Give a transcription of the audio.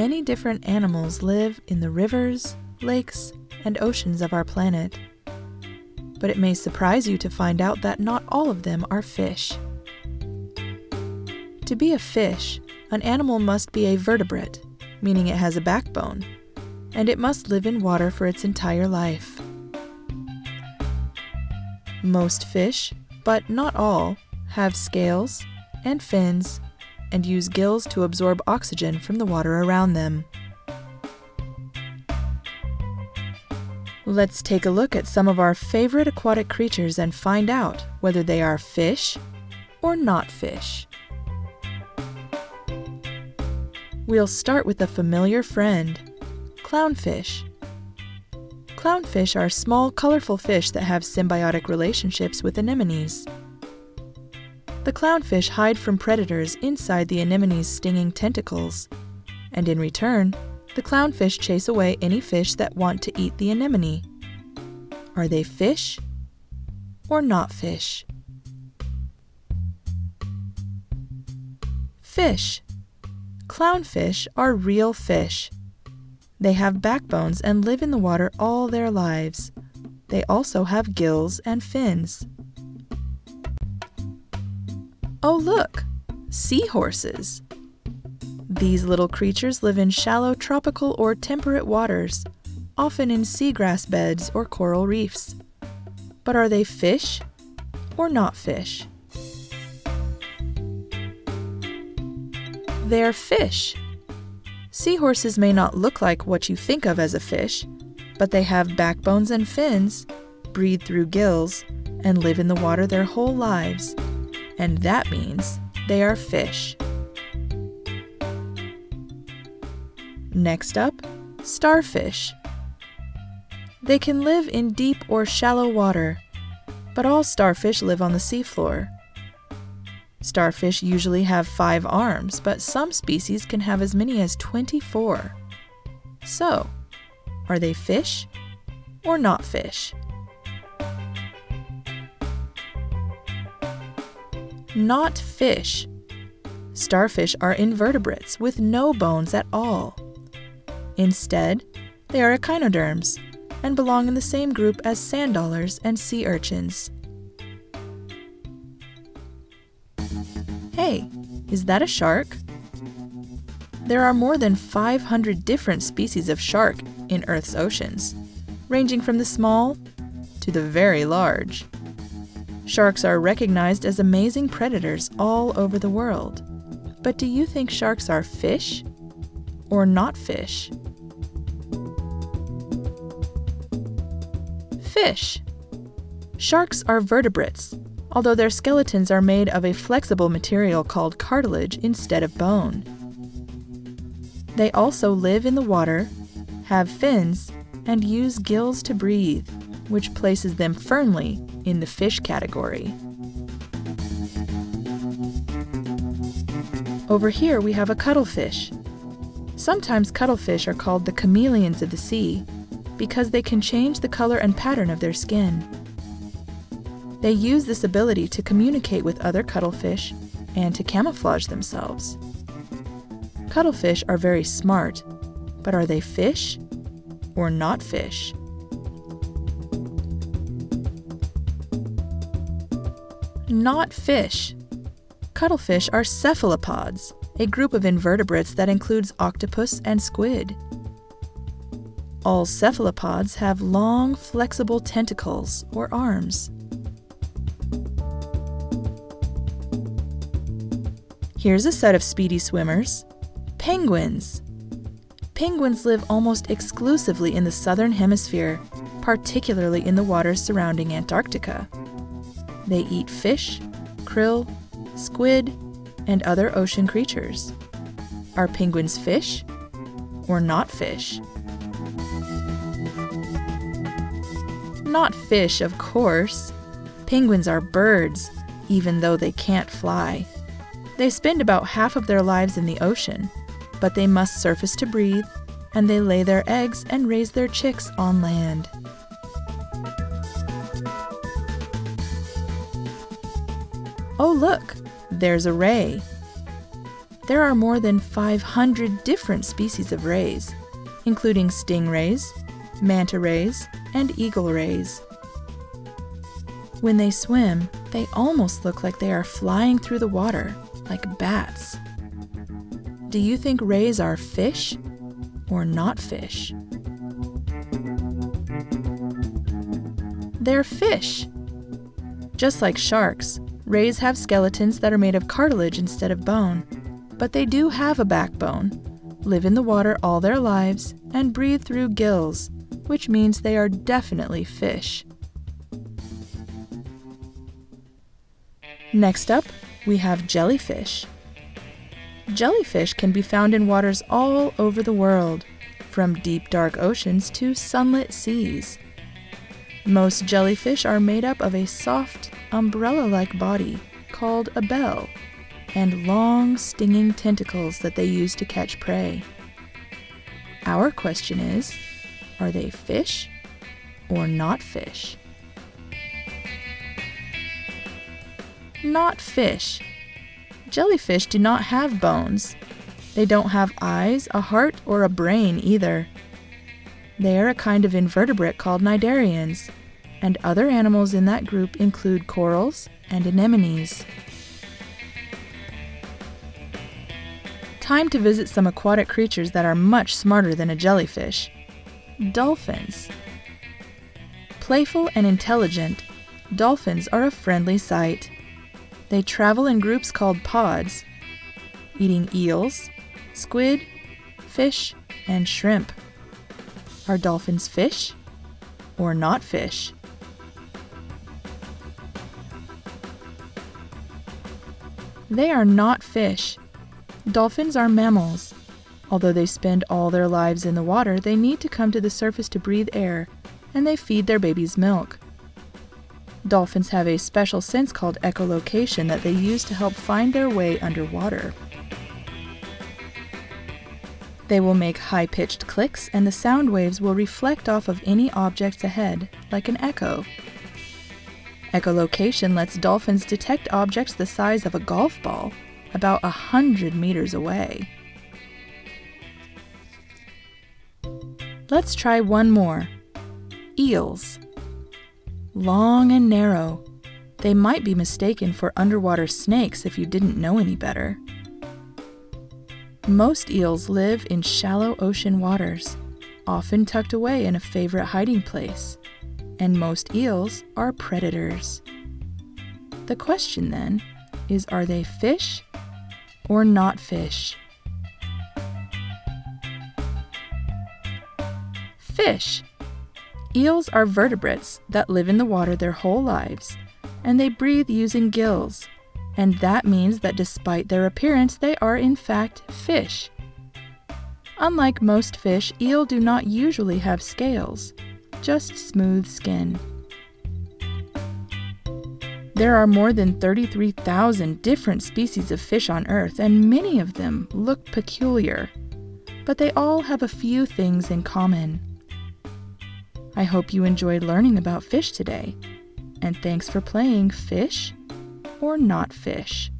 Many different animals live in the rivers, lakes, and oceans of our planet. But it may surprise you to find out that not all of them are fish. To be a fish, an animal must be a vertebrate, meaning it has a backbone, and it must live in water for its entire life. Most fish, but not all, have scales and fins and use gills to absorb oxygen from the water around them. Let's take a look at some of our favorite aquatic creatures and find out whether they are fish or not fish. We'll start with a familiar friend, clownfish. Clownfish are small, colorful fish that have symbiotic relationships with anemones. The clownfish hide from predators inside the anemone's stinging tentacles, and in return, the clownfish chase away any fish that want to eat the anemone. Are they fish or not fish? Fish. Clownfish are real fish. They have backbones and live in the water all their lives. They also have gills and fins. Oh, look! Seahorses! These little creatures live in shallow tropical or temperate waters, often in seagrass beds or coral reefs. But are they fish or not fish? They're fish. Seahorses may not look like what you think of as a fish, but they have backbones and fins, breathe through gills, and live in the water their whole lives and that means they are fish. Next up, starfish. They can live in deep or shallow water, but all starfish live on the seafloor. Starfish usually have five arms, but some species can have as many as 24. So, are they fish or not fish? Not fish. Starfish are invertebrates with no bones at all. Instead, they are echinoderms and belong in the same group as sand dollars and sea urchins. Hey, is that a shark? There are more than 500 different species of shark in Earth's oceans, ranging from the small to the very large. Sharks are recognized as amazing predators all over the world. But do you think sharks are fish or not fish? Fish. Sharks are vertebrates, although their skeletons are made of a flexible material called cartilage instead of bone. They also live in the water, have fins, and use gills to breathe, which places them firmly in the fish category. Over here we have a cuttlefish. Sometimes cuttlefish are called the chameleons of the sea because they can change the color and pattern of their skin. They use this ability to communicate with other cuttlefish and to camouflage themselves. Cuttlefish are very smart, but are they fish or not fish? Not fish. Cuttlefish are cephalopods, a group of invertebrates that includes octopus and squid. All cephalopods have long, flexible tentacles or arms. Here's a set of speedy swimmers penguins. Penguins live almost exclusively in the southern hemisphere, particularly in the waters surrounding Antarctica. They eat fish, krill, squid, and other ocean creatures. Are penguins fish or not fish? Not fish, of course. Penguins are birds, even though they can't fly. They spend about half of their lives in the ocean, but they must surface to breathe, and they lay their eggs and raise their chicks on land. Oh, look, there's a ray. there are more than 500 different species of rays, including stingrays, manta rays, and eagle rays. When they swim, they almost look like they are flying through the water, like bats. Do you think rays are fish or not fish? They're fish. Just like sharks, rays have skeletons that are made of cartilage instead of bone but they do have a backbone, live in the water all their lives, and breathe through gills, which means they are definitely fish. Next up, we have jellyfish. Jellyfish can be found in waters all over the world, from deep dark oceans to sunlit seas. Most jellyfish are made up of a soft, umbrella like body called a bell and long, stinging tentacles that they use to catch prey. Our question is are they fish or not fish? Not fish. Jellyfish do not have bones. They don't have eyes, a heart, or a brain either. They are a kind of invertebrate called cnidarians, and other animals in that group include corals and anemones. time to visit some aquatic creatures that are much smarter than a jellyfish dolphins. Playful and intelligent, dolphins are a friendly sight. They travel in groups called pods, eating eels, squid, fish, and shrimp. Are dolphins fish or not fish? They are not fish. Dolphins are mammals. Although they spend all their lives in the water, they need to come to the surface to breathe air, and they feed their babies milk. Dolphins have a special sense called echolocation that they use to help find their way underwater. They will make high pitched clicks, and the sound waves will reflect off of any objects ahead, like an echo. Echolocation lets dolphins detect objects the size of a golf ball about a hundred meters away. Let's try one more. Eels. Long and narrow. They might be mistaken for underwater snakes if you didn't know any better. Most eels live in shallow ocean waters, often tucked away in a favorite hiding place, and most eels are predators. The question then is are they fish or not fish. Fish. Eels are vertebrates that live in the water their whole lives, and they breathe using gills. And that means that despite their appearance, they are in fact fish. Unlike most fish, eel do not usually have scales, just smooth skin. There are more than 33,000 different species of fish on Earth, and many of them look peculiar. But they all have a few things in common. I hope you enjoyed learning about fish today, and thanks for playing Fish or Not Fish.